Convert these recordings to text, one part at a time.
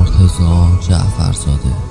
مرتزا جعفرزاده.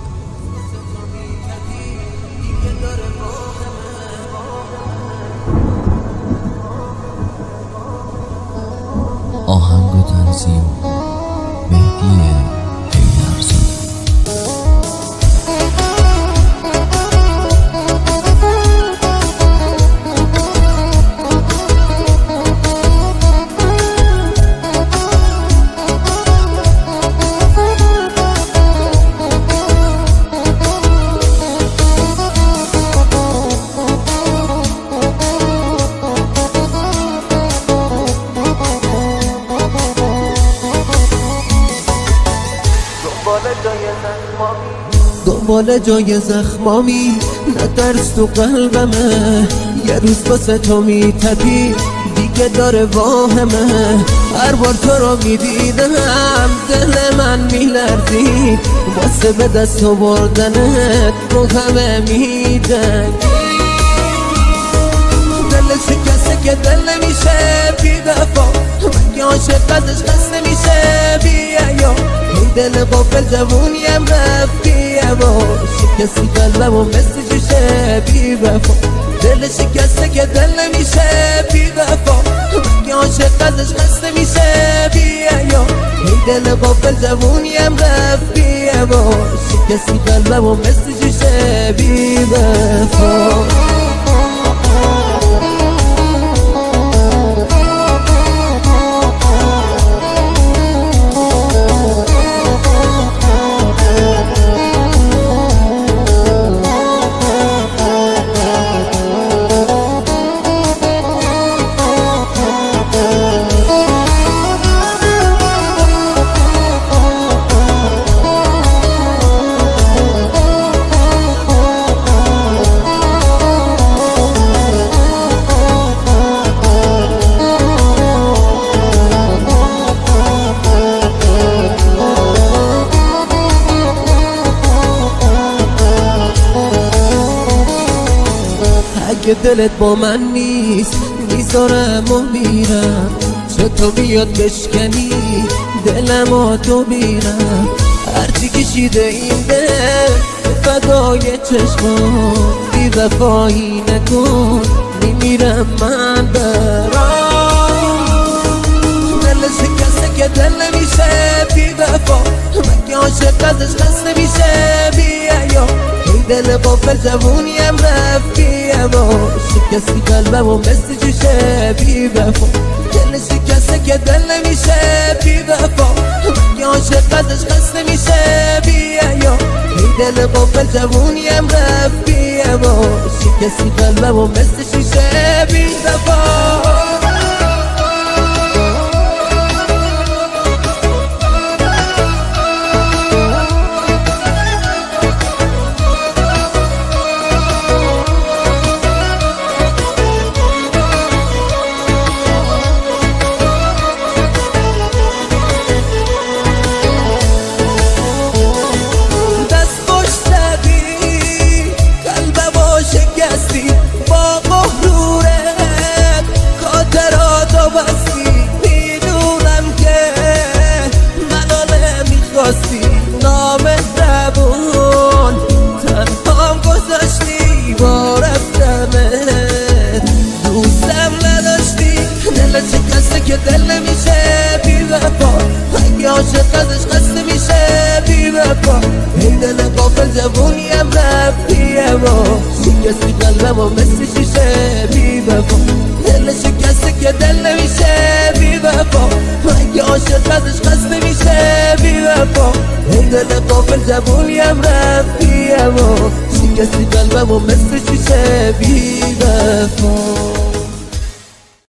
دنبال جای زخمامی. نه درس تو قلبمه. یه روز واسه تو میتپی دیگه داره واهمه. هر بار تو رو می‌دیدم دل من میلرزید واسه به دست بردنت رو همه میدن دل شکسته که دل نمیشه بی وفا من عاشق ازش دل قافل جوونیم رفتی اما شکستی قلبم و مثل جوشه بی وفا. دل شکسته که دل نمیشه بی وفا. من عاشق ازش خسته میشه بی یا این دل قافل جوونیم رفتی اما شکستی قلبم و مثل جوشه بی وفا. اگه دلت با من نیست. می‌ذارم و میرم. تو بیاد بشکنی؟ دلم و تو بیرم هرچی کشیده این دل فدای چشمان بی وفایی نکن. میمیرم من برام. دل که دل نمیشه. بی وفا. من عاشق ازش خسته میشه؟ بی ایا دل قافل جوونیم رفتی اما شکستی قلبم و مثل جوشه بی وفا. دل شکسته که دل نمیشه بی وفا. من عاشق ازش خسته میشه بی ایا دل قافل جوونیم رفتی اما شکستی قلبم و مثل شیشه ازش خسته میشه. بی وفا. دل قافل جوونیم رفتی اما شکستی قلبم و مثل شیشه. بی وفا. دل شکسته که دل نمیشه. بی وفا. اگه عاشق ازش خسته میشه؟ بی وفا. دل قافل جوونیم رفتی اما شکستی قلبم و مثل شیشه. بی وفا.